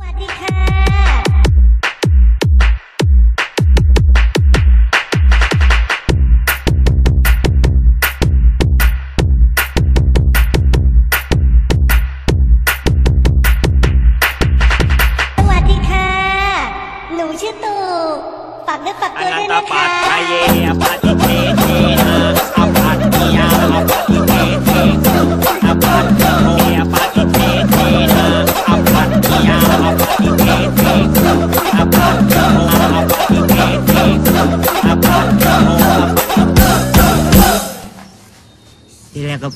วัสดีค่ะ สวัสดีค่ะ หนูชื่อตู่ฝากเนื้อฝากตัวด้วยนะคะ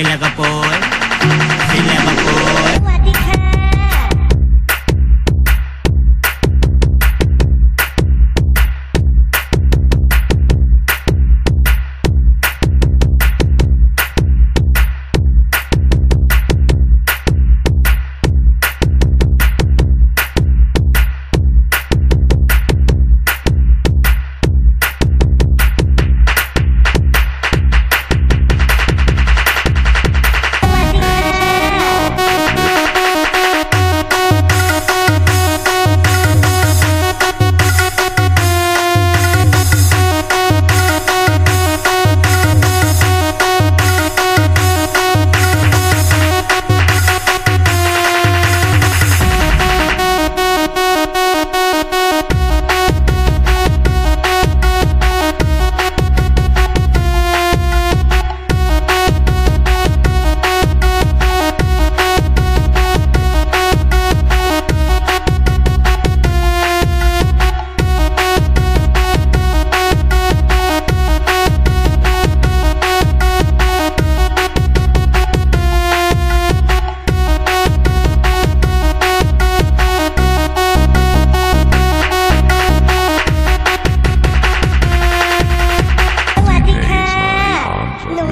తెలియకపోయే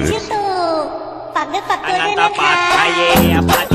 ชื่อตู่ฝากด้วยฝากตัวด้วยนะคะ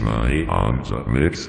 My on the mix.